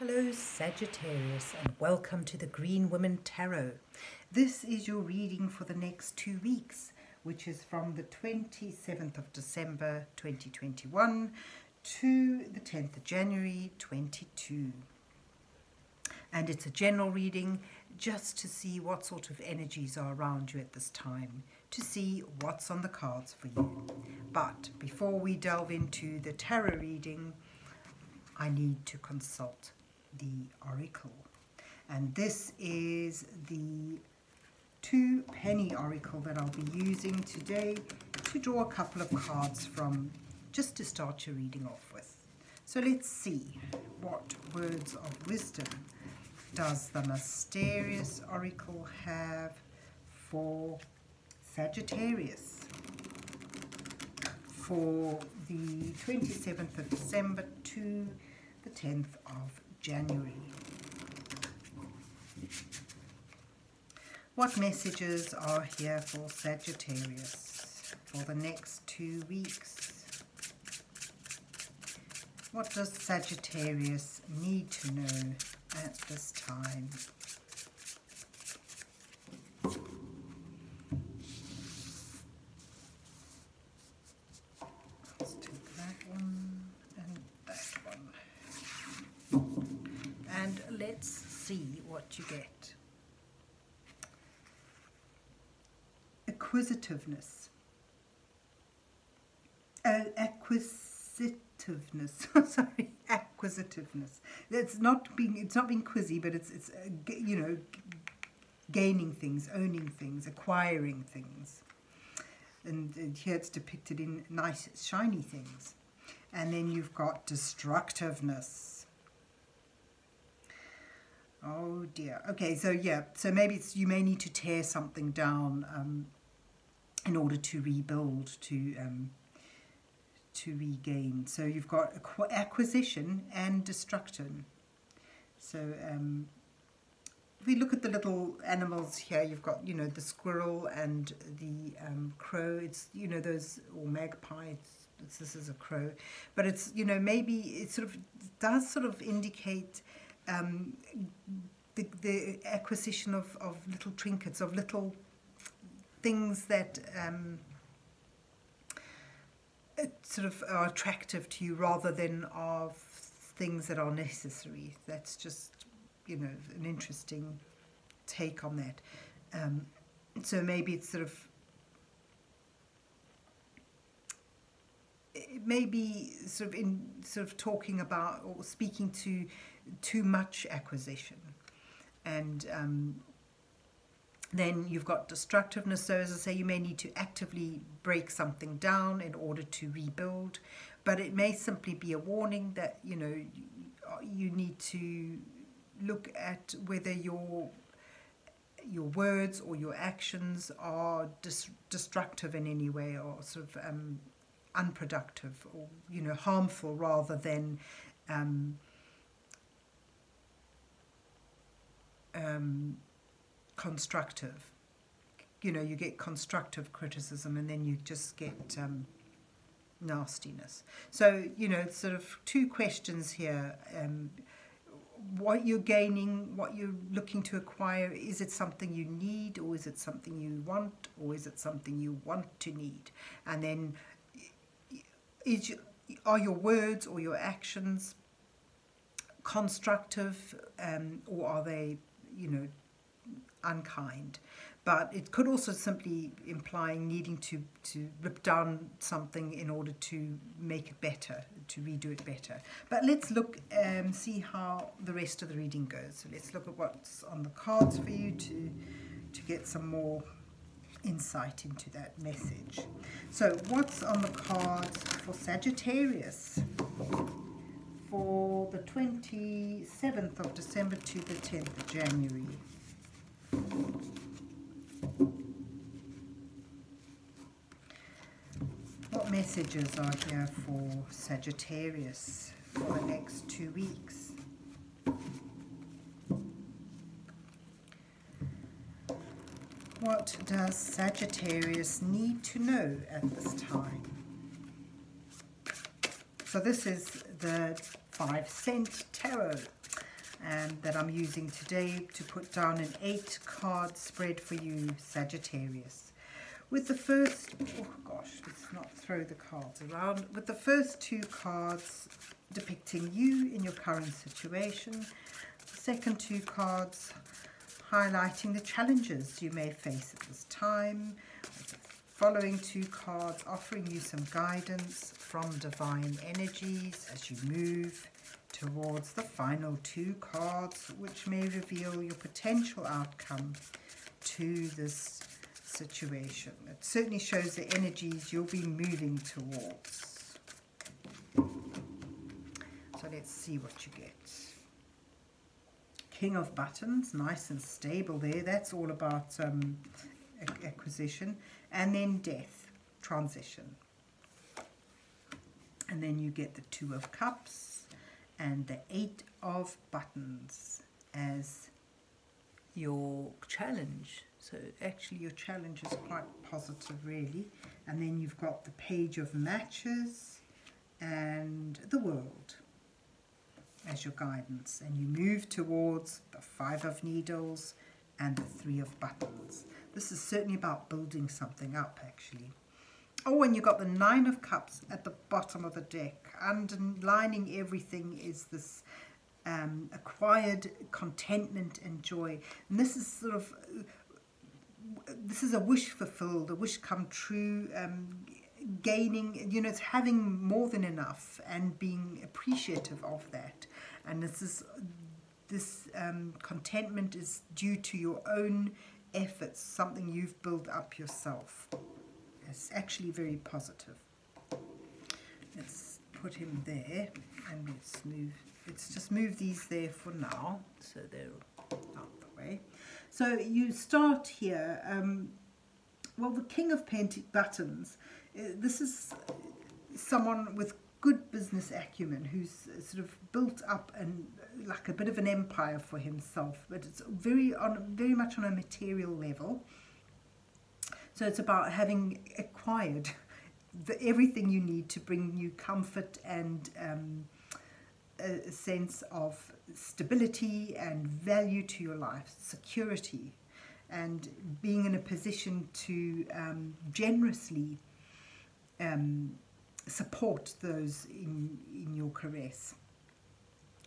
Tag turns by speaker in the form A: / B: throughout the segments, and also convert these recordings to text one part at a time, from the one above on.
A: Hello, Sagittarius, and welcome to the Green Woman Tarot. This is your reading for the next two weeks, which is from the 27th of December 2021 to the 10th of January 22. And it's a general reading just to see what sort of energies are around you at this time, to see what's on the cards for you. But before we delve into the tarot reading, I need to consult the oracle. And this is the two penny oracle that I'll be using today to draw a couple of cards from just to start your reading off with. So let's see what words of wisdom does the mysterious oracle have for Sagittarius for the 27th of December to the 10th of January. What messages are here for Sagittarius for the next two weeks? What does Sagittarius need to know at this time? Let's take that one and that one. And let's see what you get. Acquisitiveness. Uh, acquisitiveness. Sorry, acquisitiveness. It's not being it's not being quizzy, but it's it's uh, you know gaining things, owning things, acquiring things. And, and here it's depicted in nice shiny things. And then you've got destructiveness. Oh dear. Okay, so yeah, so maybe it's, you may need to tear something down um, in order to rebuild, to um, to regain. So you've got acquisition and destruction. So um, if we look at the little animals here, you've got you know the squirrel and the um, crow. It's you know those or magpie. This is a crow, but it's you know maybe it sort of does sort of indicate. Um, the, the acquisition of, of little trinkets, of little things that um, uh, sort of are attractive to you rather than of things that are necessary. That's just, you know, an interesting take on that. Um, so maybe it's sort of it may be sort of in sort of talking about or speaking to too much acquisition. And um, then you've got destructiveness. So as i say you may need to actively break something down in order to rebuild. But it may simply be a warning that you know you need to look at whether your your words or your actions are dis- destructive in any way or sort of um, unproductive or you know harmful rather than um, um, constructive. You know, you get constructive criticism and then you just get um, nastiness. So, you know, sort of two questions here. Um, what you're gaining, what you're looking to acquire, is it something you need or is it something you want or is it something you want to need? And then, is, are your words or your actions constructive um, or are they, you know, unkind. But it could also simply imply needing to, to rip down something in order to make it better, to redo it better. But let's look and um, see how the rest of the reading goes. So let's look at what's on the cards for you to, to get some more insight into that message. So what's on the cards for Sagittarius? For the 27th of December to the 10th of January. What messages are here for Sagittarius for the next two weeks? What does Sagittarius need to know at this time? So this is the five cent tarot and that I'm using today to put down an eight card spread for you, Sagittarius. With the first, oh gosh, let's not throw the cards around. With the first two cards depicting you in your current situation, the second two cards highlighting the challenges you may face at this time. Following two cards offering you some guidance from divine energies as you move towards the final two cards, which may reveal your potential outcome to this situation. It certainly shows the energies you'll be moving towards. So let's see what you get. King of Buttons, nice and stable there. That's all about um, acquisition. And then Death, transition. And then you get the Two of Cups and the Eight of Buttons as your challenge. So actually your challenge is quite positive really. And then you've got the page of matches and the world as your guidance. And you move towards the five of needles and the three of buttons. This is certainly about building something up actually. Oh, and you've got the nine of cups at the bottom of the deck. Underlining everything is this um, acquired contentment and joy. And this is sort of, this is a wish fulfilled, a wish come true, um, gaining, you know, it's having more than enough and being appreciative of that. And this is, this um, contentment is due to your own efforts, something you've built up yourself. It's actually very positive. Let's put him there and let's move let's just move these there for now so they're out the way so you start here um, well the king of pent buttons uh, this is someone with good business acumen who's sort of built up and like a bit of an empire for himself but it's very on very much on a material level. So it's about having acquired the, everything you need to bring you comfort and um, a sense of stability and value to your life, security, and being in a position to um, generously um, support those in, in your caress.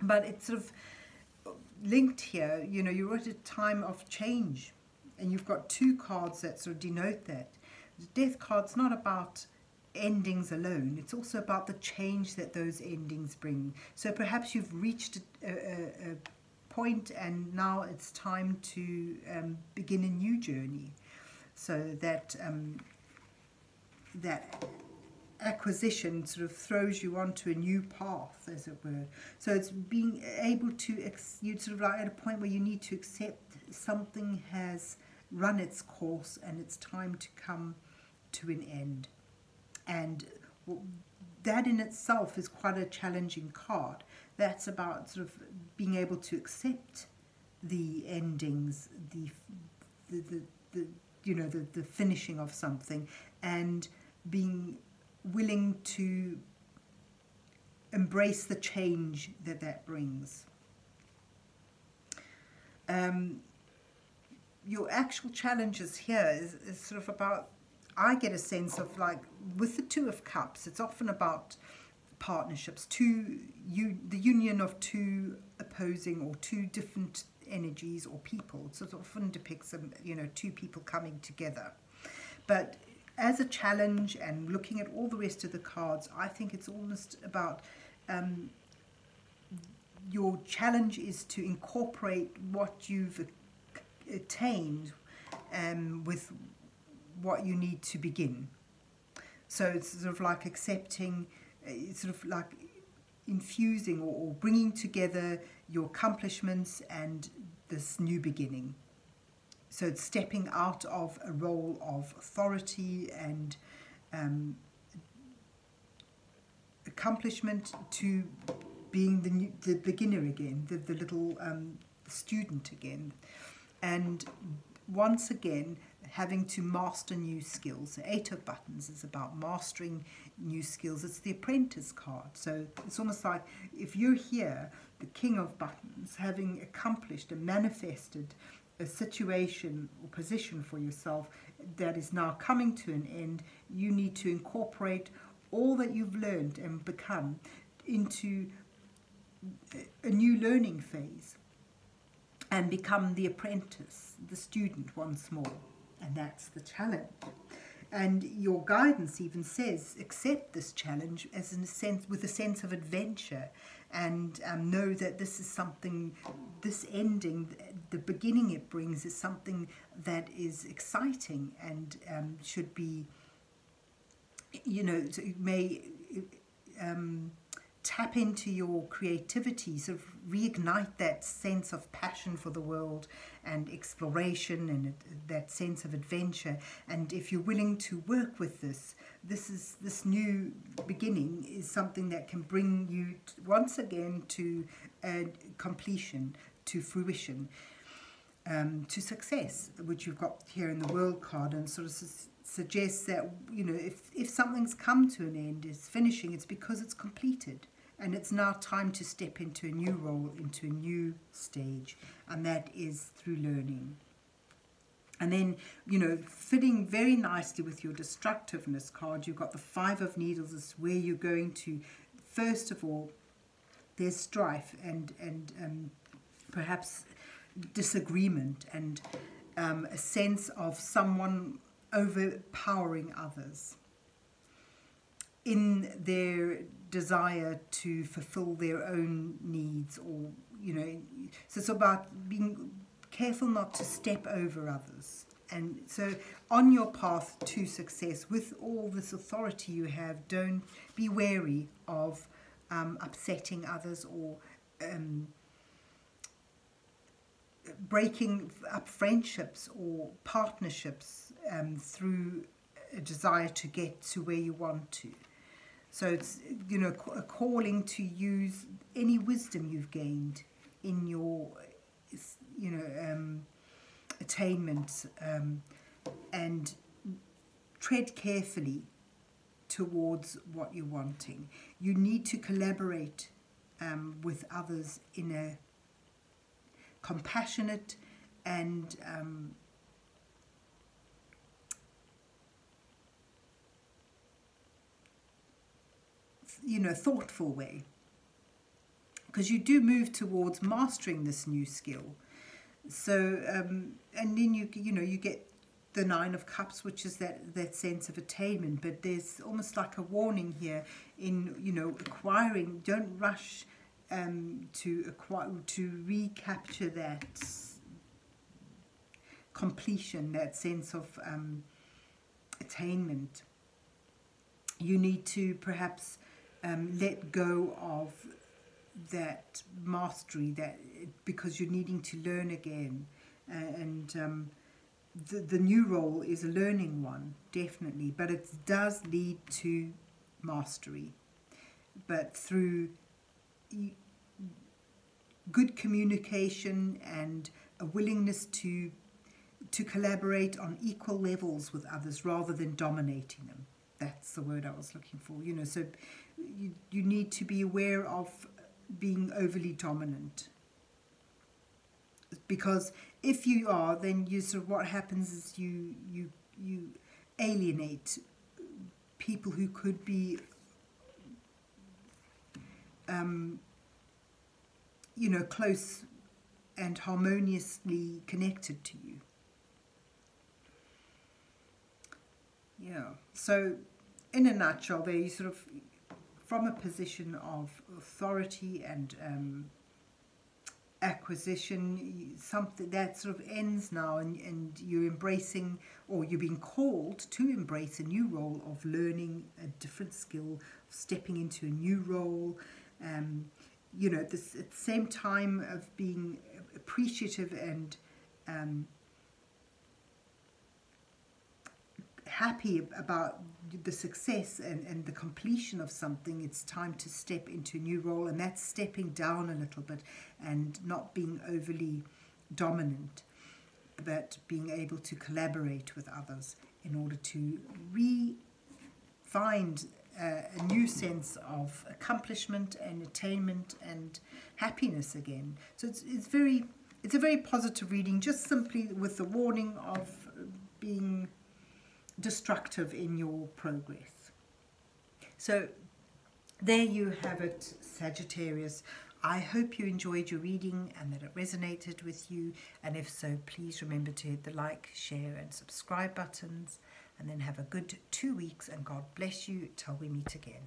A: But it's sort of linked here, you know, you're at a time of change and you've got two cards that sort of denote that. The death card's not about endings alone. It's also about the change that those endings bring. So perhaps you've reached a, a, a point and now it's time to um, begin a new journey. So that um, that acquisition sort of throws you onto a new path, as it were. So it's being able to, you sort of like at a point where you need to accept something has run its course and it's time to come to an end. And that in itself is quite a challenging card. That's about sort of being able to accept the endings, the, the, the, the you know, the, the finishing of something and being willing to embrace the change that that brings. Um, your actual challenges here is, is sort of about I get a sense of like with the Two of Cups, it's often about partnerships, two you the union of two opposing or two different energies or people. So it often depicts um, you know two people coming together. But as a challenge and looking at all the rest of the cards, I think it's almost about um, your challenge is to incorporate what you've attained um, with what you need to begin. So it's sort of like accepting, it's sort of like infusing or, or bringing together your accomplishments and this new beginning. So it's stepping out of a role of authority and um, accomplishment to being the, new, the beginner again, the, the little um, student again. And once again, having to master new skills. Eight of Buttons is about mastering new skills. It's the apprentice card. So it's almost like if you're here, the king of buttons, having accomplished and manifested a situation or position for yourself that is now coming to an end, you need to incorporate all that you've learned and become into a new learning phase and become the apprentice, the student once more. And that's the challenge. And your guidance even says accept this challenge as in a sense with a sense of adventure and um, know that this is something, this ending, the beginning it brings is something that is exciting and um, should be, you know, may um, tap into your creativity, sort of reignite that sense of passion for the world and exploration and that sense of adventure. And if you're willing to work with this, this is this new beginning is something that can bring you once again to uh, completion, to fruition, um, to success, which you've got here in the world card, and sort of su- suggests that you know if if something's come to an end, is finishing, it's because it's completed and it's now time to step into a new role, into a new stage, and that is through learning. And then, you know, fitting very nicely with your destructiveness card, you've got the Five of Needles, is where you're going to, first of all, there's strife and, and um, perhaps disagreement and um, a sense of someone overpowering others in their desire to fulfill their own needs or you know so it's about being careful not to step over others. And so on your path to success with all this authority you have don't be wary of um, upsetting others or um, breaking up friendships or partnerships um, through a desire to get to where you want to so it's, you know, a calling to use any wisdom you've gained in your, you know, um, attainments um, and tread carefully towards what you're wanting. You need to collaborate um, with others in a compassionate and you know, thoughtful way. Because you do move towards mastering this new skill. So, um, and then you, you know, you get the Nine of Cups, which is that, that sense of attainment. But there's almost like a warning here in, you know, acquiring, don't rush um, to acquire, to recapture that completion, that sense of um, attainment. You need to perhaps um, let go of that mastery that because you're needing to learn again. Uh, and um, the, the new role is a learning one definitely but it does lead to mastery. But through good communication and a willingness to to collaborate on equal levels with others rather than dominating them. That's the word I was looking for you know so you, you need to be aware of being overly dominant. Because if you are, then you sort of what happens is you you you alienate people who could be um, you know close and harmoniously connected to you. Yeah. So in a nutshell, there you sort of from a position of authority and um, acquisition, something that sort of ends now, and, and you're embracing or you're being called to embrace a new role of learning a different skill, stepping into a new role. Um, you know, this at the same time of being appreciative and um, happy about the success and, and the completion of something, it's time to step into a new role, and that's stepping down a little bit and not being overly dominant, but being able to collaborate with others in order to re find uh, a new sense of accomplishment and attainment and happiness again. So it's, it's very it's a very positive reading, just simply with the warning of being destructive in your progress. So there you have it, Sagittarius. I hope you enjoyed your reading and that it resonated with you. And if so, please remember to hit the like, share, and subscribe buttons. And then have a good two weeks, and God bless you till we meet again.